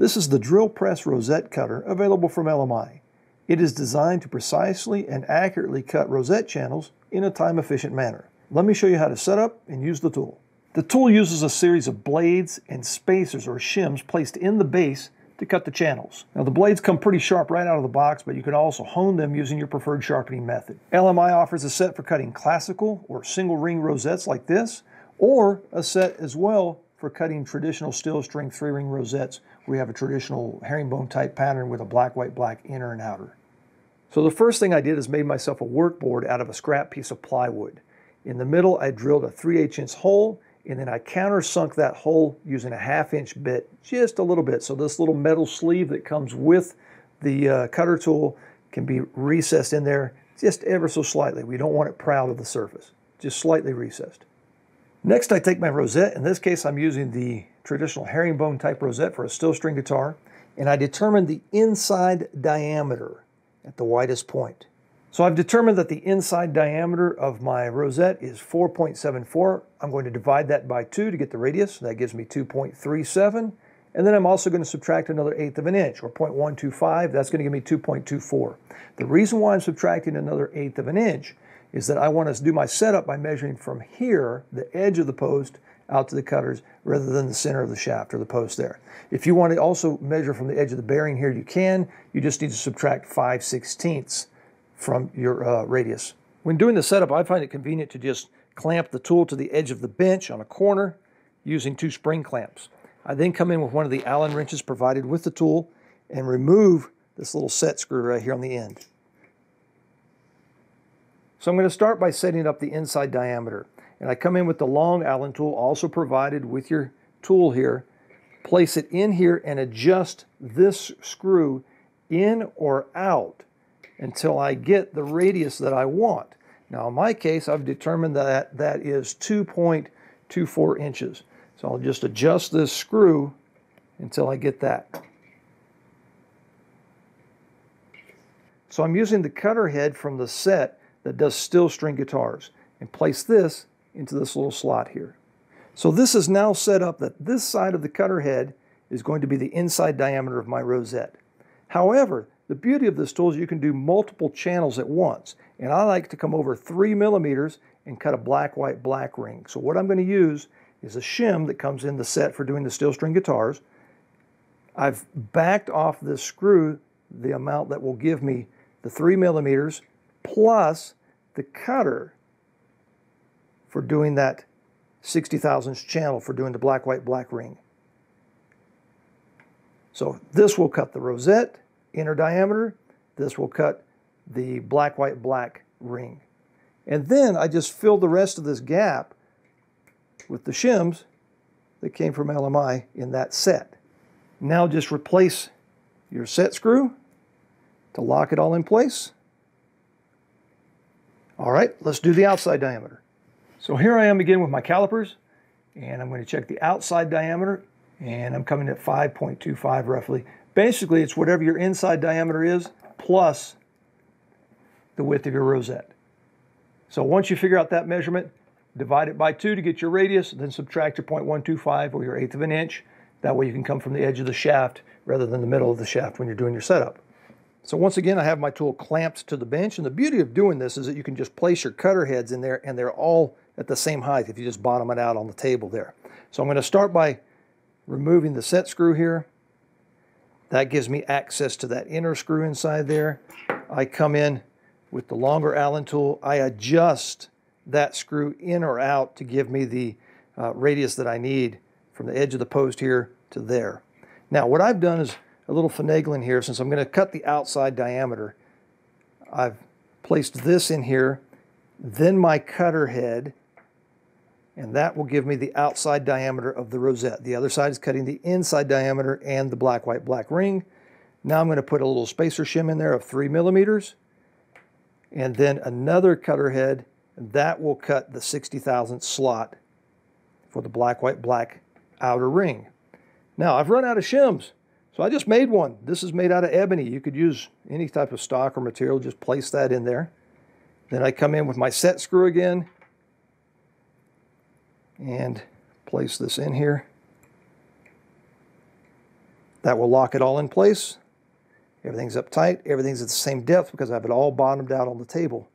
This is the drill press rosette cutter available from LMI. It is designed to precisely and accurately cut rosette channels in a time efficient manner. Let me show you how to set up and use the tool. The tool uses a series of blades and spacers or shims placed in the base to cut the channels. Now the blades come pretty sharp right out of the box, but you can also hone them using your preferred sharpening method. LMI offers a set for cutting classical or single ring rosettes like this, or a set as well for cutting traditional steel string three ring rosettes you have a traditional herringbone type pattern with a black, white, black inner and outer. So the first thing I did is made myself a work board out of a scrap piece of plywood. In the middle, I drilled a 3 8 inch hole and then I countersunk that hole using a half inch bit, just a little bit. So this little metal sleeve that comes with the uh, cutter tool can be recessed in there just ever so slightly. We don't want it proud of the surface, just slightly recessed. Next, I take my rosette. In this case, I'm using the traditional herringbone type rosette for a steel string guitar, and I determined the inside diameter at the widest point. So I've determined that the inside diameter of my rosette is 4.74. I'm going to divide that by 2 to get the radius. That gives me 2.37. And then I'm also going to subtract another eighth of an inch, or 0.125. That's going to give me 2.24. The reason why I'm subtracting another eighth of an inch is that I want to do my setup by measuring from here, the edge of the post, out to the cutters, rather than the center of the shaft or the post there. If you want to also measure from the edge of the bearing here, you can. You just need to subtract 5 sixteenths from your uh, radius. When doing the setup, I find it convenient to just clamp the tool to the edge of the bench on a corner using two spring clamps. I then come in with one of the Allen wrenches provided with the tool and remove this little set screw right here on the end. So I'm going to start by setting up the inside diameter. And I come in with the long Allen tool also provided with your tool here, place it in here and adjust this screw in or out until I get the radius that I want. Now in my case, I've determined that that is 2.24 inches. So I'll just adjust this screw until I get that. So I'm using the cutter head from the set that does steel string guitars and place this into this little slot here. So this is now set up that this side of the cutter head is going to be the inside diameter of my rosette. However, the beauty of this tool is you can do multiple channels at once. And I like to come over three millimeters and cut a black, white, black ring. So what I'm going to use is a shim that comes in the set for doing the steel string guitars. I've backed off this screw the amount that will give me the three millimeters plus the cutter for doing that 60 thousandths channel for doing the black, white, black ring. So this will cut the rosette, inner diameter. This will cut the black, white, black ring. And then I just filled the rest of this gap with the shims that came from LMI in that set. Now just replace your set screw to lock it all in place. All right, let's do the outside diameter. So here I am again with my calipers, and I'm going to check the outside diameter, and I'm coming at 5.25 roughly. Basically, it's whatever your inside diameter is plus the width of your rosette. So once you figure out that measurement, divide it by 2 to get your radius, then subtract your 0.125 or your eighth of an inch. That way you can come from the edge of the shaft rather than the middle of the shaft when you're doing your setup. So once again, I have my tool clamped to the bench, and the beauty of doing this is that you can just place your cutter heads in there and they're all at the same height if you just bottom it out on the table there. So I'm going to start by removing the set screw here. That gives me access to that inner screw inside there. I come in with the longer Allen tool. I adjust that screw in or out to give me the uh, radius that I need from the edge of the post here to there. Now what I've done is a little finagling here since I'm going to cut the outside diameter. I've placed this in here, then my cutter head, and that will give me the outside diameter of the rosette. The other side is cutting the inside diameter and the black, white, black ring. Now I'm going to put a little spacer shim in there of three millimeters, and then another cutter head, that will cut the 60 thousandth slot for the black, white, black outer ring. Now I've run out of shims, so I just made one. This is made out of ebony. You could use any type of stock or material, just place that in there. Then I come in with my set screw again, and place this in here. That will lock it all in place. Everything's up tight. Everything's at the same depth because I have it all bottomed out on the table.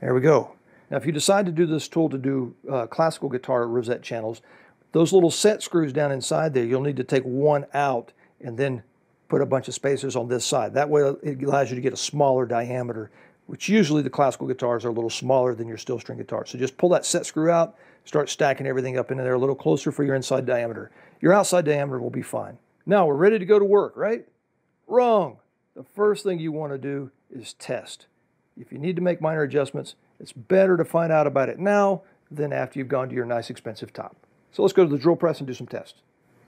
There we go. Now, if you decide to do this tool to do uh, classical guitar rosette channels, those little set screws down inside there, you'll need to take one out and then put a bunch of spacers on this side. That way it allows you to get a smaller diameter, which usually the classical guitars are a little smaller than your steel string guitars. So just pull that set screw out, start stacking everything up into there a little closer for your inside diameter. Your outside diameter will be fine. Now we're ready to go to work, right? Wrong. The first thing you want to do is test. If you need to make minor adjustments, it's better to find out about it now than after you've gone to your nice expensive top. So let's go to the drill press and do some tests.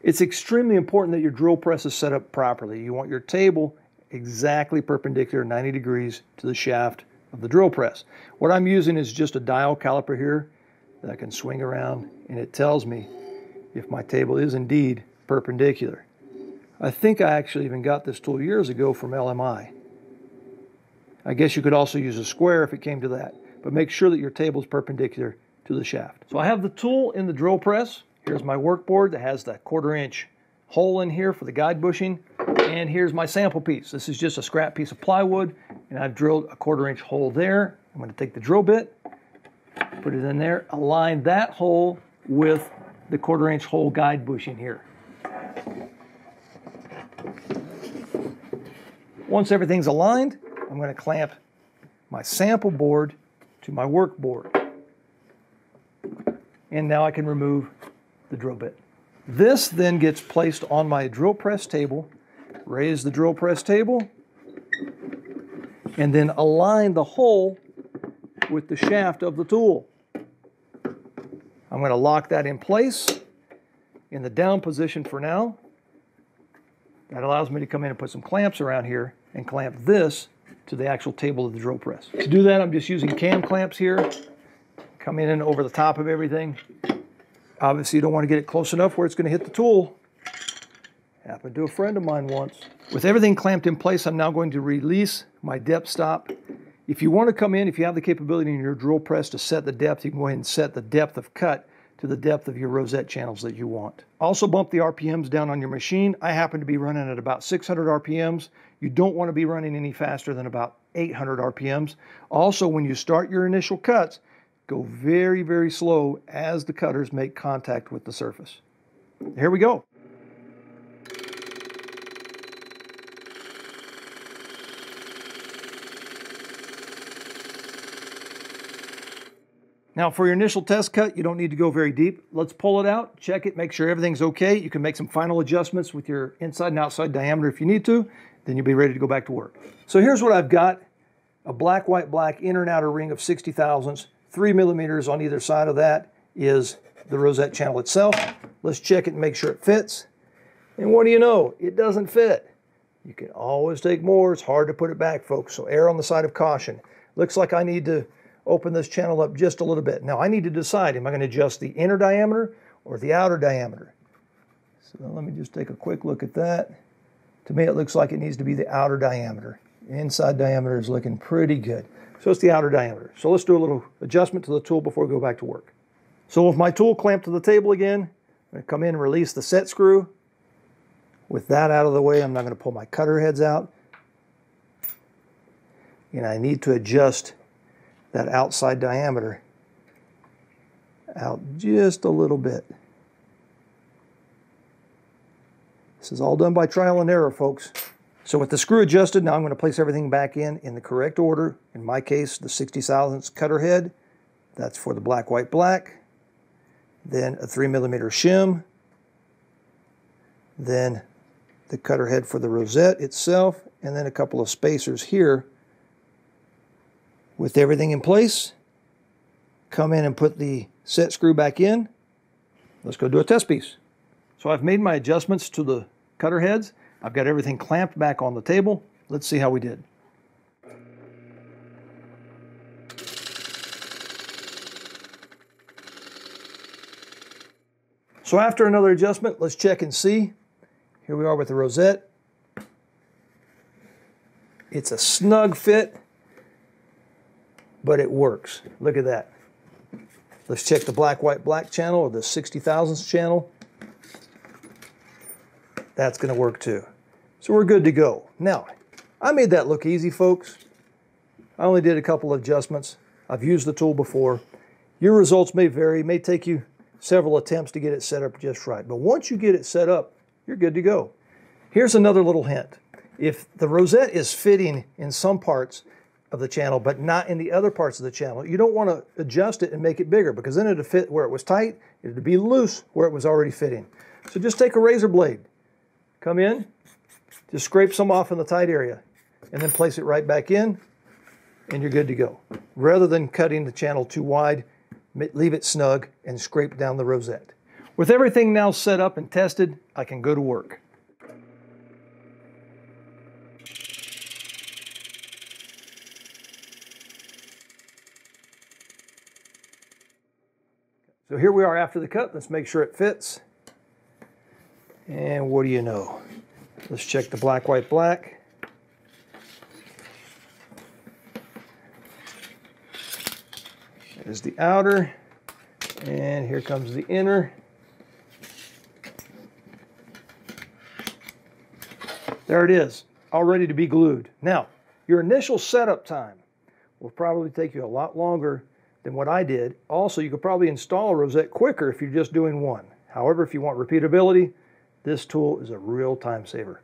It's extremely important that your drill press is set up properly. You want your table exactly perpendicular 90 degrees to the shaft of the drill press. What I'm using is just a dial caliper here that I can swing around and it tells me if my table is indeed perpendicular. I think I actually even got this tool years ago from LMI. I guess you could also use a square if it came to that, but make sure that your table is perpendicular to the shaft. So I have the tool in the drill press. Here's my work board that has that quarter inch hole in here for the guide bushing. And here's my sample piece. This is just a scrap piece of plywood and I've drilled a quarter inch hole there. I'm going to take the drill bit, put it in there, align that hole with the quarter inch hole guide bushing here. Once everything's aligned, I'm going to clamp my sample board to my work board. And now I can remove the drill bit. This then gets placed on my drill press table, raise the drill press table, and then align the hole with the shaft of the tool. I'm going to lock that in place in the down position for now. That allows me to come in and put some clamps around here and clamp this to the actual table of the drill press. To do that, I'm just using cam clamps here. Come in over the top of everything. Obviously, you don't want to get it close enough where it's going to hit the tool. Happened to a friend of mine once. With everything clamped in place, I'm now going to release my depth stop. If you want to come in, if you have the capability in your drill press to set the depth, you can go ahead and set the depth of cut to the depth of your rosette channels that you want. Also bump the RPMs down on your machine. I happen to be running at about 600 RPMs. You don't want to be running any faster than about 800 RPMs. Also, when you start your initial cuts, go very, very slow as the cutters make contact with the surface. Here we go. Now for your initial test cut, you don't need to go very deep. Let's pull it out, check it, make sure everything's okay. You can make some final adjustments with your inside and outside diameter if you need to, then you'll be ready to go back to work. So here's what I've got. A black, white, black inner and outer ring of 60 thousandths. Three millimeters on either side of that is the rosette channel itself. Let's check it and make sure it fits. And what do you know? It doesn't fit. You can always take more. It's hard to put it back, folks. So err on the side of caution. Looks like I need to open this channel up just a little bit. Now I need to decide, am I going to adjust the inner diameter or the outer diameter? So let me just take a quick look at that. To me, it looks like it needs to be the outer diameter. Inside diameter is looking pretty good. So it's the outer diameter. So let's do a little adjustment to the tool before we go back to work. So with my tool clamped to the table again, I'm going to come in and release the set screw. With that out of the way, I'm not going to pull my cutter heads out. And I need to adjust that outside diameter out just a little bit. This is all done by trial and error, folks. So with the screw adjusted, now I'm going to place everything back in in the correct order. In my case, the 60 thousandths cutter head. That's for the black, white, black. Then a 3 millimeter shim. Then the cutter head for the rosette itself. And then a couple of spacers here with everything in place, come in and put the set screw back in. Let's go do a test piece. So I've made my adjustments to the cutter heads. I've got everything clamped back on the table. Let's see how we did. So after another adjustment, let's check and see. Here we are with the rosette. It's a snug fit but it works. Look at that. Let's check the black, white, black channel or the 60 thousandths channel. that's going to work too. So we're good to go. Now, I made that look easy, folks. I only did a couple of adjustments. I've used the tool before. Your results may vary, may take you several attempts to get it set up just right. But once you get it set up, you're good to go. Here's another little hint. If the rosette is fitting in some parts of the channel, but not in the other parts of the channel, you don't want to adjust it and make it bigger because then it'll fit where it was tight, it'll be loose where it was already fitting. So just take a razor blade, come in, just scrape some off in the tight area, and then place it right back in, and you're good to go. Rather than cutting the channel too wide, leave it snug and scrape down the rosette. With everything now set up and tested, I can go to work. So here we are after the cut. Let's make sure it fits. And what do you know? Let's check the black, white, black. There's the outer. And here comes the inner. There it is, all ready to be glued. Now, your initial setup time will probably take you a lot longer than what I did. Also, you could probably install a rosette quicker if you're just doing one. However, if you want repeatability, this tool is a real time saver.